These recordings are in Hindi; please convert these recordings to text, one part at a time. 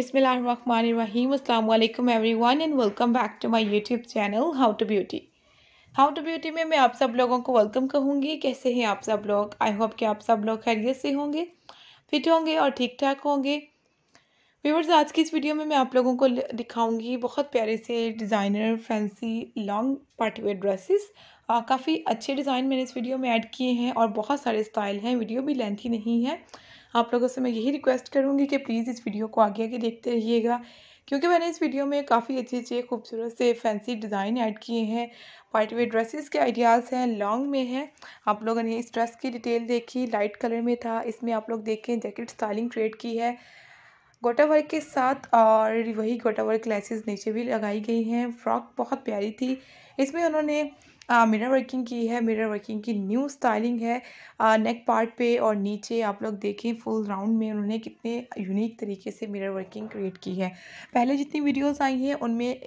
Rahim. Assalamu alaikum everyone and welcome back to my YouTube channel How to Beauty. How to beauty में मैं आप सब लोगों को वेलकम कहूँगी। कैसे हैं आप सब लोग? आई होप कि आप सब लोग खैरियत से होंगे, फिट होंगे और ठीक ठाक होंगे। व्यूवर्स, आज की इस वीडियो में मैं आप लोगों को दिखाऊँगी बहुत प्यारे से designer fancy long party wear dresses. काफ़ी अच्छे डिज़ाइन मैंने इस वीडियो में ऐड किए हैं और बहुत सारे स्टाइल हैं। वीडियो भी लेंथी नहीं है। आप लोगों से मैं यही रिक्वेस्ट करूँगी कि प्लीज़ इस वीडियो को आगे आगे देखते रहिएगा, क्योंकि मैंने इस वीडियो में काफ़ी अच्छे अच्छे खूबसूरत से फैंसी डिज़ाइन ऐड किए हैं वाइट वेयर ड्रेसेस के आइडियाज़ हैं लॉन्ग में हैं। आप लोगों ने इस ड्रेस की डिटेल देखी लाइट कलर में था, इसमें आप लोग देखें जैकेट स्टाइलिंग क्रिएट की है। गोटा वर्क के साथ और वही गोटा वर्क क्लासेस नीचे भी लगाई गई हैं फ्रॉक बहुत प्यारी थी। इसमें उन्होंने मिरर वर्किंग की है, मिरर वर्किंग की न्यू स्टाइलिंग है। नेक पार्ट पे और नीचे आप लोग देखें फुल राउंड में उन्होंने कितने यूनिक तरीके से मिरर वर्किंग क्रिएट की है। पहले जितनी वीडियोस आई हैं, उनमें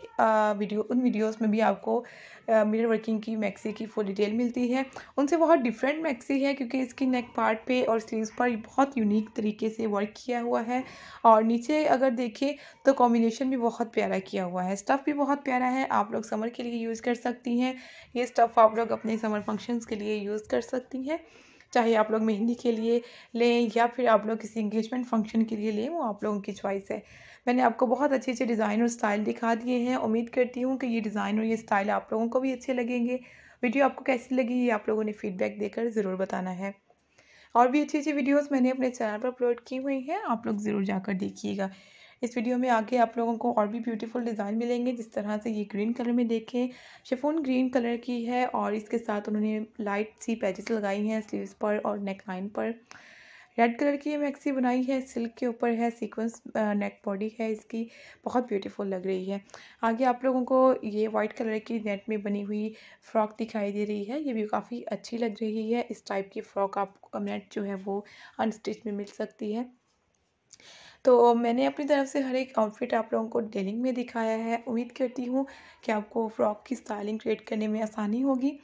वीडियो, उन वीडियोस में भी आपको मिरर वर्किंग की मैक्सी की फुल डिटेल मिलती है। उनसे बहुत डिफरेंट मैक्सी है क्योंकि इसकी नेक पार्ट पे और स्लीव्स पर बहुत यूनिक तरीके से वर्क किया हुआ है। और नीचे अगर देखें तो कॉम्बिनेशन भी बहुत प्यारा किया हुआ है। स्टफ़ भी बहुत प्यारा है, आप लोग समर के लिए यूज़ कर सकती हैं। ये स्टफ़ आप लोग अपने समर फ़ंक्शंस के लिए यूज़ कर सकती हैं। चाहे आप लोग मेहंदी के लिए लें या फिर आप लोग किसी इंगेजमेंट फ़ंक्शन के लिए लें, वो आप लोगों की चॉइस है। मैंने आपको बहुत अच्छे अच्छे डिज़ाइन और स्टाइल दिखा दिए हैं। उम्मीद करती हूँ कि ये डिज़ाइन और ये स्टाइल आप लोगों को भी अच्छे लगेंगे। वीडियो आपको कैसी लगी, ये आप लोगों ने फीडबैक देकर ज़रूर बताना है। और भी अच्छी अच्छी वीडियोस मैंने अपने चैनल पर अपलोड की हुई हैं, आप लोग ज़रूर जाकर देखिएगा। इस वीडियो में आगे आप लोगों को और भी ब्यूटीफुल डिज़ाइन मिलेंगे। जिस तरह से ये ग्रीन कलर में देखें शिफोन ग्रीन कलर की है और इसके साथ उन्होंने लाइट सी पैचेस लगाई हैं स्लीव्स पर और नेक लाइन पर। रेड कलर की ये मैक्सी बनाई है सिल्क के ऊपर है सीक्वेंस नेक बॉडी है इसकी। बहुत ब्यूटीफुल लग रही है। आगे आप लोगों को ये वाइट कलर की नेट में बनी हुई फ्रॉक दिखाई दे रही है। ये भी काफ़ी अच्छी लग रही है। इस टाइप की फ़्रॉक आप नेट जो है वो अनस्टिच में मिल सकती है। तो मैंने अपनी तरफ़ से हर एक आउटफिट आप लोगों को डेलिंग में दिखाया है। उम्मीद करती हूँ कि आपको फ़्रॉक की स्टाइलिंग क्रिएट करने में आसानी होगी।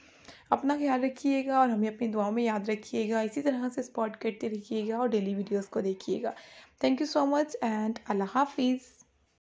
अपना ख्याल रखिएगा और हमें अपनी दुआओं में याद रखिएगा। इसी तरह से स्पॉट करते रहिएगा और डेली वीडियोस को देखिएगा। Thank you so much and अल्लाह हाफिज़।